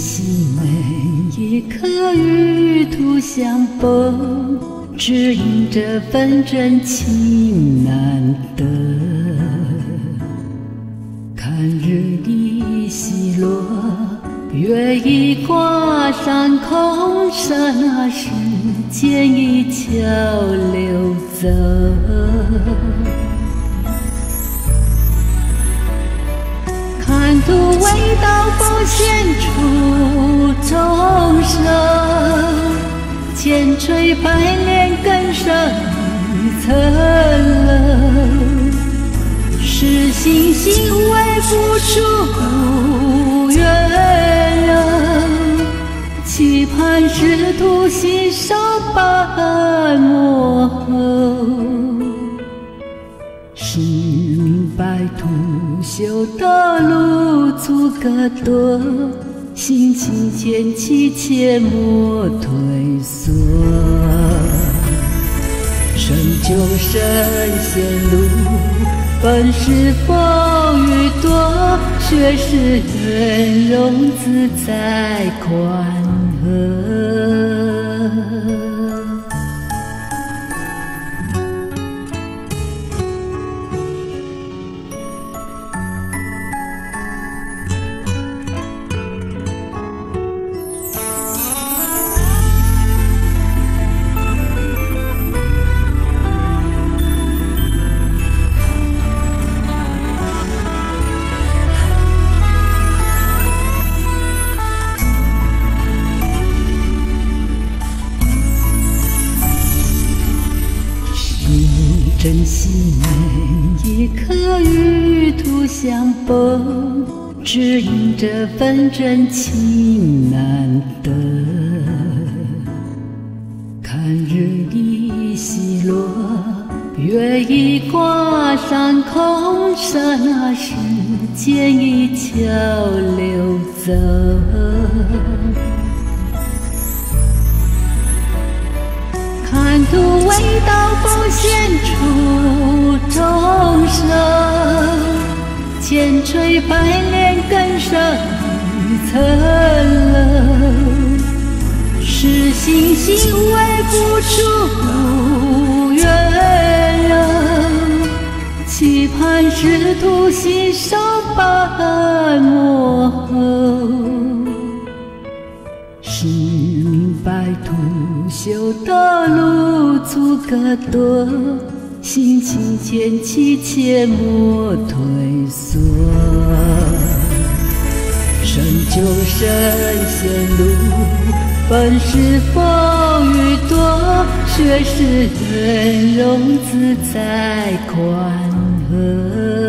珍惜每一刻与途相逢，只因这份真情难得。看日已西落，月已挂山空，刹那时间已悄流走。看图未到，千锤百炼更上一层楼。是星星微不出缘人，期盼师徒携手半幕后。是明白途修的路阻隔多，心情牵起切莫退缩。成就神仙路，本是风雨多，却是圆融自在宽和。珍惜每一刻与途相逢，只因这份真情难得。看日已西落，月已挂山空，刹那时间已悄流走。看图未到，不千锤百炼更上一层楼。是星星为不出缘人，期盼师徒携手半幕后。是明白途修的路阻隔多，心情牵起切莫退缩。山就神仙路，本是风雨多，却是圆融自在宽和。